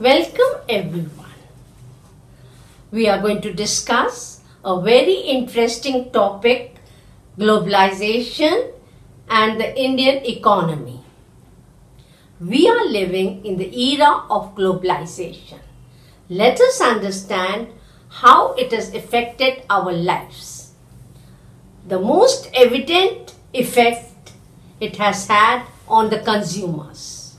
Welcome everyone. We are going to discuss a very interesting topic globalization and the Indian economy. We are living in the era of globalization. Let us understand how it has affected our lives. The most evident effect it has had on the consumers.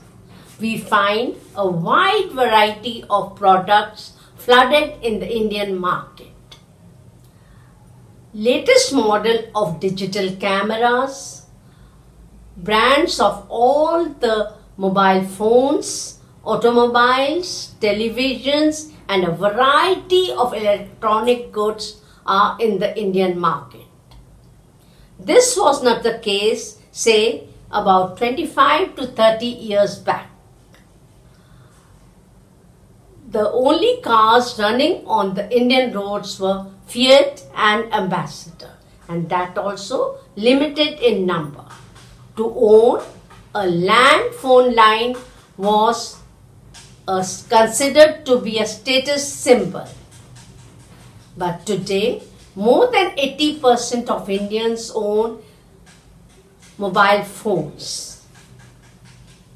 We find a wide variety of products flooded in the Indian market. Latest model of digital cameras, brands of all the mobile phones, automobiles, televisions and a variety of electronic goods are in the Indian market. This was not the case, say, about 25 to 30 years back. The only cars running on the Indian roads were Fiat and Ambassador, and that also limited in number. To own a land phone line was uh, considered to be a status symbol. But today, more than 80% of Indians own mobile phones.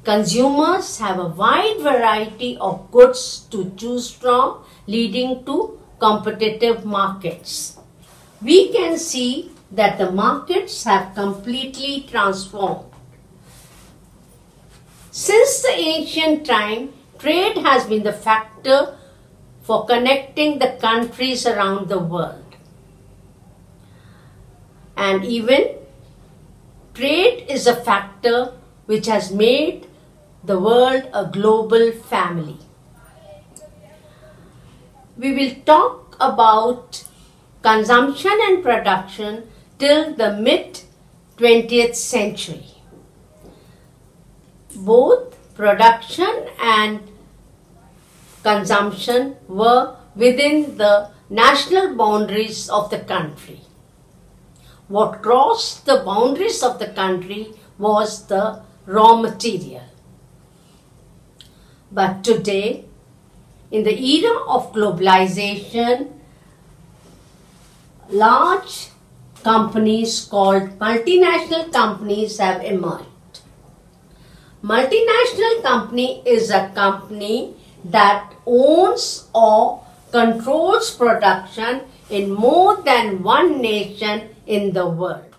Consumers have a wide variety of goods to choose from, leading to competitive markets. We can see that the markets have completely transformed. Since the ancient time, trade has been the factor for connecting the countries around the world. And even trade is a factor which has made the world a global family. We will talk about consumption and production till the mid 20th century. Both production and consumption were within the national boundaries of the country. What crossed the boundaries of the country was the raw material. But today, in the era of globalization, large companies called multinational companies have emerged. Multinational company is a company that owns or controls production in more than one nation in the world.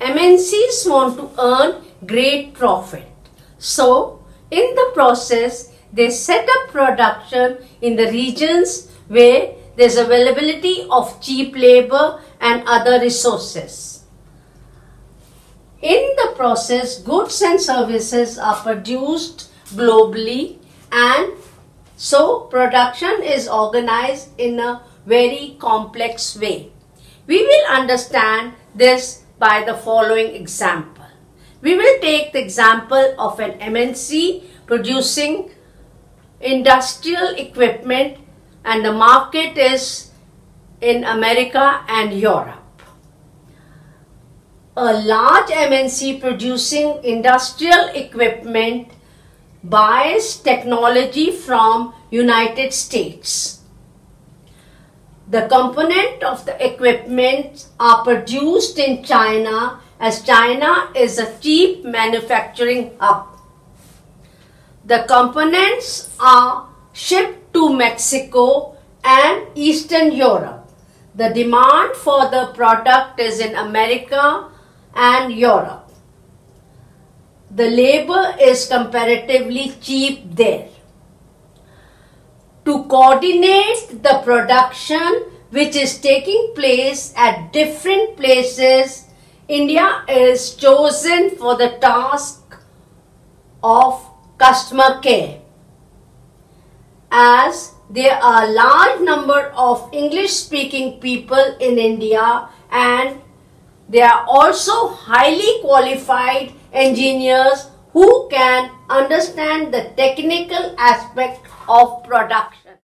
MNCs want to earn great profit. So, in the process, they set up production in the regions where there's availability of cheap labor and other resources. In the process, goods and services are produced globally and so production is organized in a very complex way. We will understand this by the following example. We will take the example of an MNC producing industrial equipment and the market is in America and Europe. A large MNC producing industrial equipment buys technology from United States. The component of the equipment are produced in China as China is a cheap manufacturing hub. The components are shipped to Mexico and Eastern Europe. The demand for the product is in America and Europe the labor is comparatively cheap there. To coordinate the production which is taking place at different places, India is chosen for the task of customer care. As there are a large number of English speaking people in India and they are also highly qualified engineers who can understand the technical aspect of production.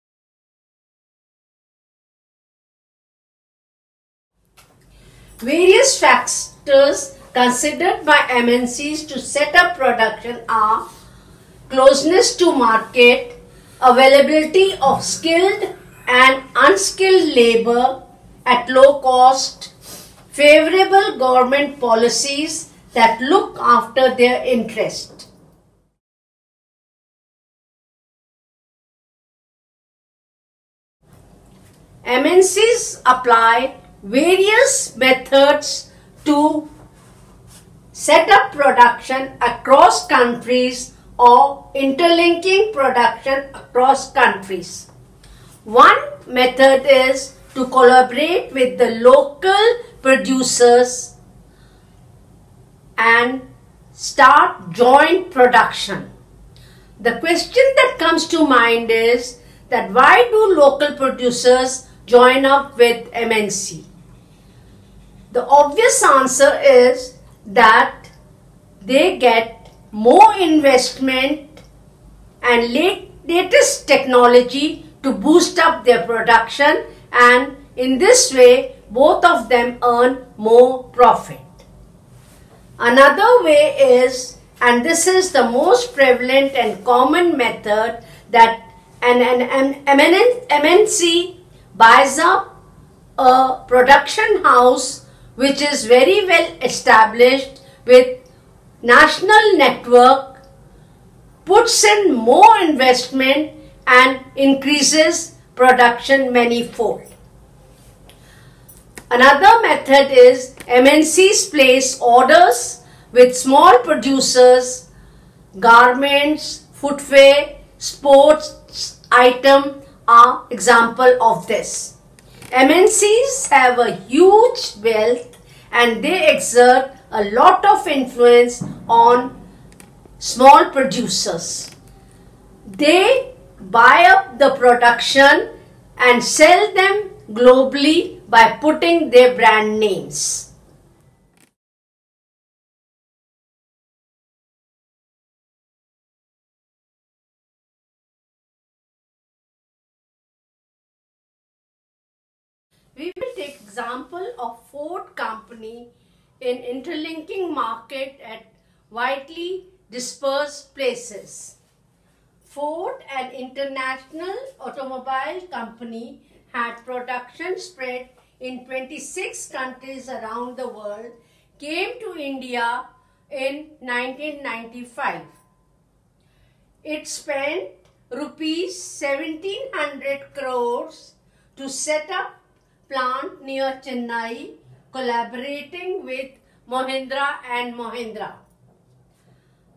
Various factors considered by MNCs to set up production are closeness to market, availability of skilled and unskilled labor at low cost, favorable government policies that look after their interest. MNCs apply various methods to set up production across countries or interlinking production across countries. One method is to collaborate with the local producers and start joint production. The question that comes to mind is that why do local producers join up with MNC? The obvious answer is that they get more investment and late, latest technology to boost up their production and in this way both of them earn more profit. Another way is, and this is the most prevalent and common method that an, an, an MNC buys up a production house which is very well established with national network, puts in more investment and increases production manifold. Another method is MNCs place orders with small producers, garments, footwear, sports item are example of this. MNCs have a huge wealth and they exert a lot of influence on small producers. They buy up the production and sell them globally by putting their brand names. We will take example of Ford company in interlinking market at widely dispersed places. Ford, an international automobile company, had production spread in 26 countries around the world, came to India in 1995. It spent rupees 1700 crores to set up plant near Chennai collaborating with Mahindra and Mahindra.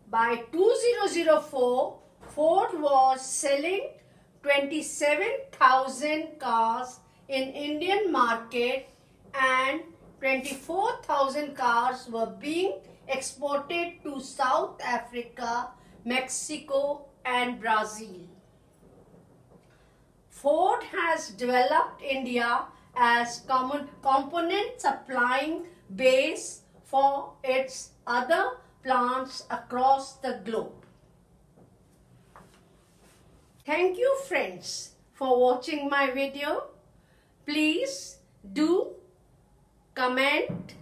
By 2004, Ford was selling 27,000 cars in Indian market and 24,000 cars were being exported to South Africa, Mexico and Brazil. Ford has developed India as common component supplying base for its other plants across the globe. Thank you friends for watching my video. Please do comment,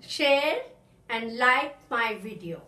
share and like my video.